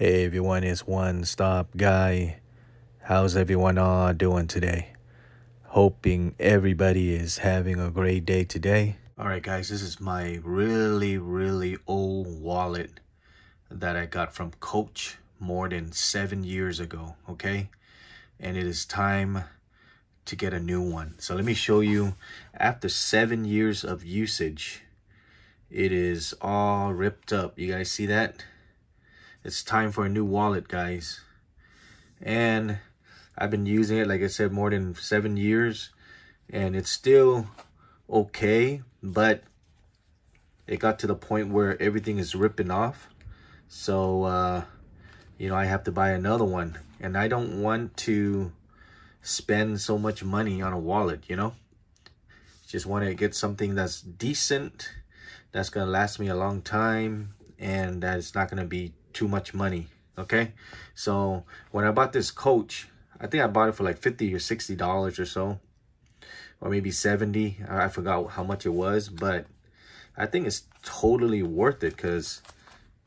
Hey everyone, it's One Stop Guy. How's everyone all doing today? Hoping everybody is having a great day today. Alright guys, this is my really, really old wallet that I got from Coach more than seven years ago, okay? And it is time to get a new one. So let me show you, after seven years of usage, it is all ripped up. You guys see that? It's time for a new wallet, guys. And I've been using it, like I said, more than seven years. And it's still okay, but it got to the point where everything is ripping off. So, uh, you know, I have to buy another one. And I don't want to spend so much money on a wallet, you know? Just want to get something that's decent, that's going to last me a long time, and that's not going to be too much money okay? So when i bought this coach i think i bought it for like 50 or 60 dollars or so or maybe 70 i forgot how much it was but i think it's totally worth it because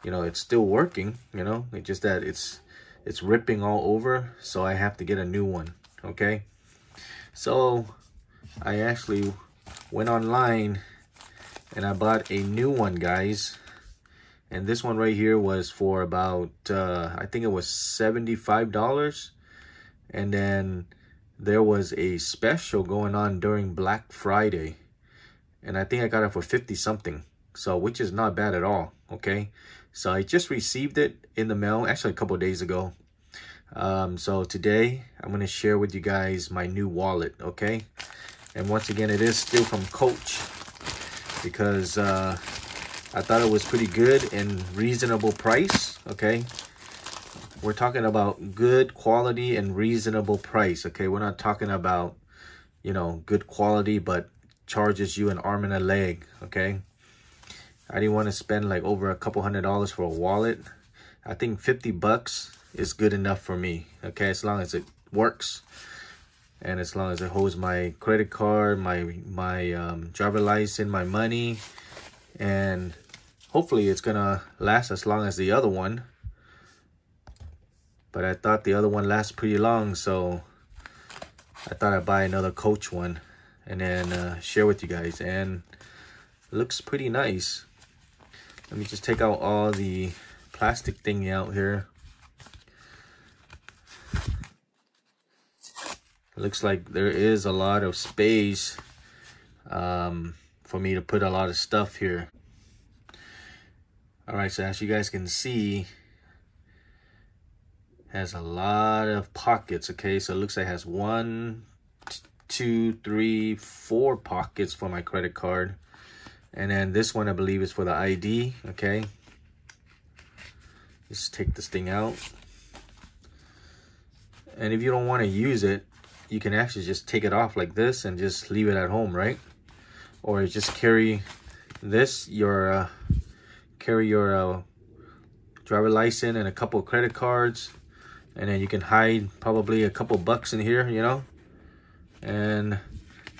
you know it's still working you know? It's just that it's it's ripping all over so i have to get a new one okay? So i actually went online and i bought a new one guys and this one right here was for about uh, I think it was $75 and then there was a special going on during Black Friday. And I think I got it for 50 something so which is not bad at all okay? So I just received it in the mail actually a couple days ago. Um, so today I'm going to share with you guys my new wallet okay? And once again it is still from Coach because uh, I thought it was pretty good and reasonable price, okay? We're talking about good quality and reasonable price, okay? We're not talking about, you know, good quality, but charges you an arm and a leg, okay? I didn't want to spend like over a couple hundred dollars for a wallet. I think 50 bucks is good enough for me, okay? As long as it works and as long as it holds my credit card, my my um, driver license, my money, and hopefully it's gonna last as long as the other one. But I thought the other one lasts pretty long so I thought I'd buy another coach one and then uh, share with you guys. And looks pretty nice. Let me just take out all the plastic thing out here. Looks like there is a lot of space. Um, for me to put a lot of stuff here all right, so as you guys can see, has a lot of pockets, okay? So it looks like it has one, two, three, four pockets for my credit card. And then this one, I believe, is for the ID, okay? Just take this thing out. And if you don't want to use it, you can actually just take it off like this and just leave it at home, right? Or just carry this, your... Uh, carry your uh, driver license and a couple credit cards. And then you can hide probably a couple bucks in here you know? And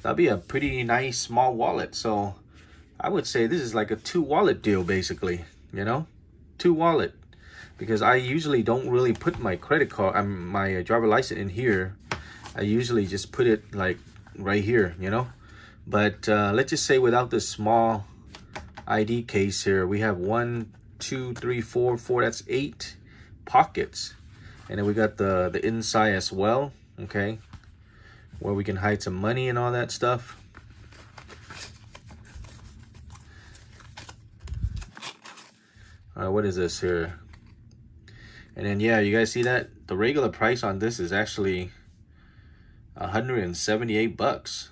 that'll be a pretty nice small wallet. So I would say this is like a two wallet deal basically you know? Two wallet. Because I usually don't really put my credit card um, my driver license in here. I usually just put it like right here you know but uh, let's just say without this small ID case here, we have one, two, three, four, four, that's eight pockets. And then we got the, the inside as well, okay? Where we can hide some money and all that stuff. All right, what is this here? And then, yeah, you guys see that? The regular price on this is actually 178 bucks.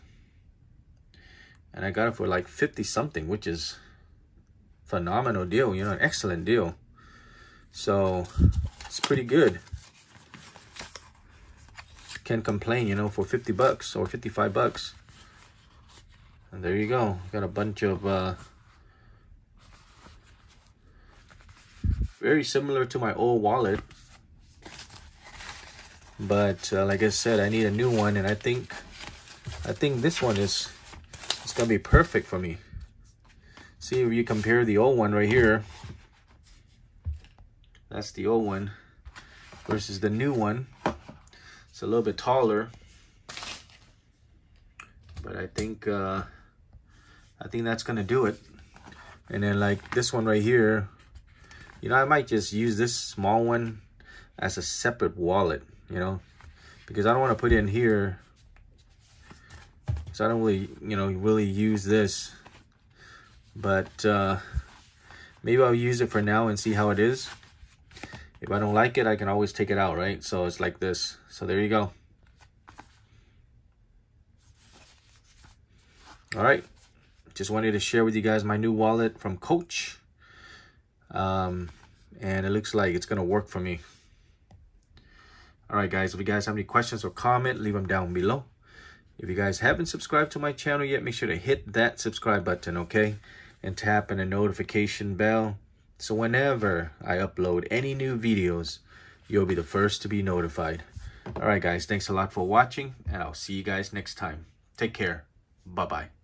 And I got it for like 50 something, which is phenomenal deal, you know, an excellent deal. So it's pretty good. Can't complain, you know, for 50 bucks or 55 bucks. And there you go. Got a bunch of uh, very similar to my old wallet. But uh, like I said, I need a new one and I think I think this one is it's gonna be perfect for me. See if you compare the old one right here That's the old one versus the new one. It's a little bit taller. But I think uh, I think that's gonna do it. And then like this one right here, you know, I might just use this small one as a separate wallet, you know, because I don't want to put it in here. So I don't really, you know, really use this. But uh, maybe I'll use it for now and see how it is. If I don't like it, I can always take it out, right? So it's like this. So there you go. All right. Just wanted to share with you guys my new wallet from Coach. Um, and it looks like it's going to work for me. All right, guys. If you guys have any questions or comment, leave them down below. If you guys haven't subscribed to my channel yet, make sure to hit that subscribe button, okay? And tap in the notification bell. So whenever I upload any new videos, you'll be the first to be notified. All right, guys. Thanks a lot for watching, and I'll see you guys next time. Take care. Bye-bye.